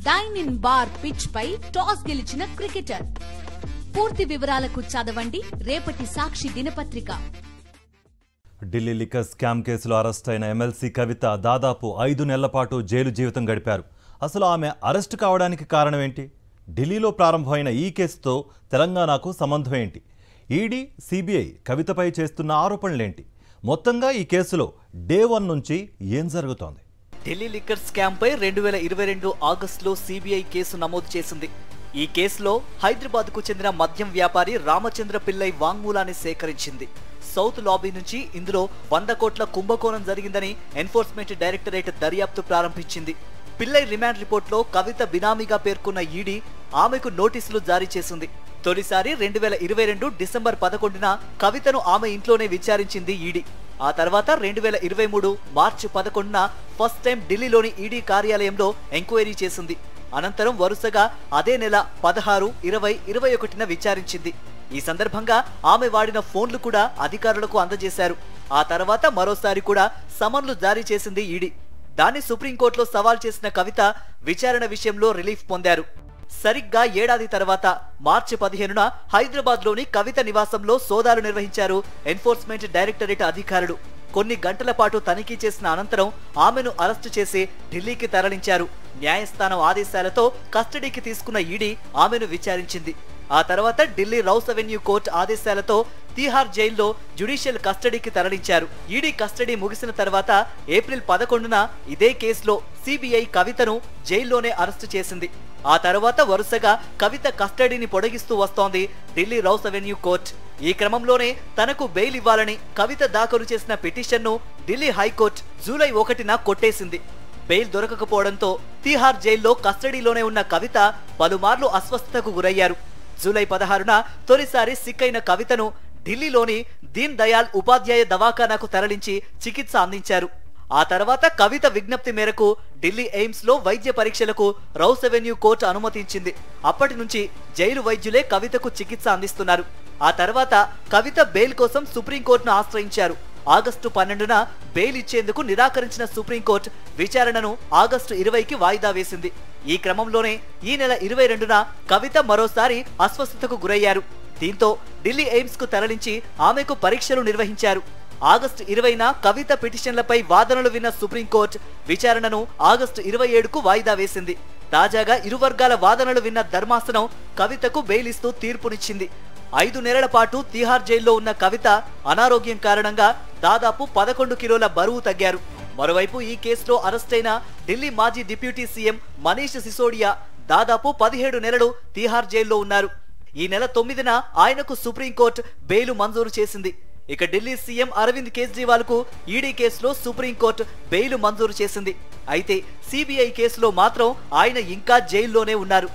Dyne in bar pitch పై toss గెలిచిన cricketer. పూర్తి వివరాలకు చదవండి. రేపటి సాక్షి దినపత్రిక. ఢిల్లీ లిక్కర్ స్కామ్ కేసులో అరెస్ట్ అయిన ఎమ్మెల్సీ కవిత దాదాపు ఐదు నెలల పాటు జైలు జీవితం గడిపారు. అసలు ఆమె అరెస్ట్ కావడానికి కారణం ఏంటి ఢిల్లీలో ప్రారంభమైన ఈ కేసుతో తెలంగాణకు సంబంధం ఏంటి? ఈడీ సిబిఐ కవితపై చేస్తున్న ఆరోపణలేంటి? మొత్తంగా ఈ కేసులో డే వన్ నుంచి ఏం జరుగుతోంది? ఢిల్లీ లిక్కర్ స్కామ్ పై రెండు వేల ఇరవై రెండు ఆగస్టులో సిబిఐ కేసు నమోదు చేసింది. ఈ కేసులో హైదరాబాద్కు చెందిన మద్యం వ్యాపారి రామచంద్ర పిల్లై వాంగ్మూలాన్ని సేకరించింది. సౌత్ లాబీ నుంచి ఇందులో వంద కోట్ల కుంభకోణం జరిగిందని ఎన్ఫోర్స్మెంట్ డైరెక్టరేట్ దర్యాప్తు ప్రారంభించింది. పిల్లై రిమాండ్ రిపోర్ట్లో కవిత బినామీగా పేర్కొన్న ఈడీ ఆమెకు నోటీసులు జారీ చేసింది. తొలిసారి రెండు వేల ఇరవై రెండు డిసెంబర్ పదకొండున కవితను ఆమె ఇంట్లోనే విచారించింది ఈడీ. ఆ తర్వాత రెండు వేల ఇరవై మూడు మార్చి పదకొండున ఫస్ట్ టైం ఢిల్లీలోని ఈడీ కార్యాలయంలో ఎంక్వైరీ చేసింది. అనంతరం వరుసగా అదే నెల పదహారు ఇరవై ఇరవై ఒకటిన విచారించింది. ఈ సందర్భంగా ఆమె వాడిన ఫోన్లు కూడా అధికారులకు అందజేశారు. ఆ తర్వాత మరోసారి కూడా సమన్లు జారీ చేసింది ఈడీ. దాన్ని సుప్రీంకోర్టులో సవాల్ చేసిన కవిత విచారణ విషయంలో రిలీఫ్ పొందారు. సరిగ్గా ఏడాది తర్వాత మార్చి పదిహేనున హైదరాబాద్లోని కవిత నివాసంలో సోదాలు నిర్వహించారు ఎన్ఫోర్స్మెంట్ డైరెక్టరేట్ అధికారులు. కొన్ని గంటల పాటు తనిఖీ చేసిన అనంతరం ఆమెను అరెస్టు చేసి ఢిల్లీకి తరలించారు. న్యాయస్థానం ఆదేశాలతో కస్టడీకి తీసుకున్న ఈడీ ఆమెను విచారించింది. ఆ తర్వాత ఢిల్లీ రౌస్ అవెన్యూ కోర్టు ఆదేశాలతో తీహార్ జైల్లో జ్యుడిషియల్ కస్టడీకి తరలించారు. ఈడీ కస్టడీ ముగిసిన తర్వాత ఏప్రిల్ పదకొండున ఇదే కేసులో సిబిఐ కవితను జైల్లోనే అరెస్టు చేసింది. ఆ తర్వాత వరుసగా కవిత కస్టడీని పొడిగిస్తూ వస్తోంది ఢిల్లీ రౌస్ అవెన్యూ కోర్టు. ఈ క్రమంలోనే తనకు బెయిల్ ఇవ్వాలని కవిత దాఖలు చేసిన పిటిషన్ను ఢిల్లీ హైకోర్టు జూలై ఒకటిన కొట్టేసింది. బెయిల్ దొరకకపోవడంతో తీహార్ జైల్లో కస్టడీలోనే ఉన్న కవిత పలుమార్లు అస్వస్థతకు గురయ్యారు. జూలై పదహారున తొలిసారి సిక్కైన కవితను ఢిల్లీలోని దీన్ దయాల్ ఉపాధ్యాయ దవాఖానాకు తరలించి చికిత్స అందించారు. ఆ తర్వాత కవిత విజ్ఞప్తి మేరకు ఢిల్లీ ఎయిమ్స్లో వైద్య పరీక్షలకు రౌస్ అవెన్యూ కోర్టు అనుమతించింది. అప్పటి నుంచి జైలు వైద్యులే కవితకు చికిత్స అందిస్తున్నారు. ఆ తర్వాత కవిత బెయిల్ కోసం సుప్రీంకోర్టును ఆశ్రయించారు. ఆగస్టు పన్నెండున బెయిల్ ఇచ్చేందుకు నిరాకరించిన సుప్రీంకోర్టు విచారణను ఆగస్టు ఇరవైకి వాయిదా వేసింది. ఈ క్రమంలోనే ఈ నెల ఇరవై రెండున కవిత మరోసారి అస్వస్థతకు గురయ్యారు. దీంతో ఢిల్లీ ఎయిమ్స్కు తరలించి ఆమెకు పరీక్షలు నిర్వహించారు. ఆగస్టు ఇరవైన కవిత పిటిషన్లపై వాదనలు విన్న సుప్రీంకోర్టు విచారణను ఆగస్టు ఇరవై ఏడుకు వాయిదా వేసింది. తాజాగా ఇరు వర్గాల వాదనలు విన్న ధర్మాసనం కవితకు బెయిల్ ఇస్తూ తీర్పునిచ్చింది. ఐదు నెలల పాటు తిహార్ జైల్లో ఉన్న కవిత అనారోగ్యం కారణంగా దాదాపు పదకొండు కిలోల బరువు తగ్గారు. మరోవైపు ఈ కేసులో అరెస్టైన ఢిల్లీ మాజీ డిప్యూటీ సీఎం మనీష్ సిసోడియా దాదాపు పదిహేడు నెలలు తిహార్ జైల్లో ఉన్నారు. ఈ నెల తొమ్మిదిన ఆయనకు సుప్రీంకోర్టు బెయిల్ మంజూరు చేసింది. ఇక ఢిల్లీ సీఎం అరవింద్ కేజ్రీవాల్కు ఈడీ కేసులో సుప్రీంకోర్టు బెయిల్ మంజూరు చేసింది. అయితే సిబిఐ కేసులో మాత్రం ఆయన ఇంకా జైల్లోనే ఉన్నారు.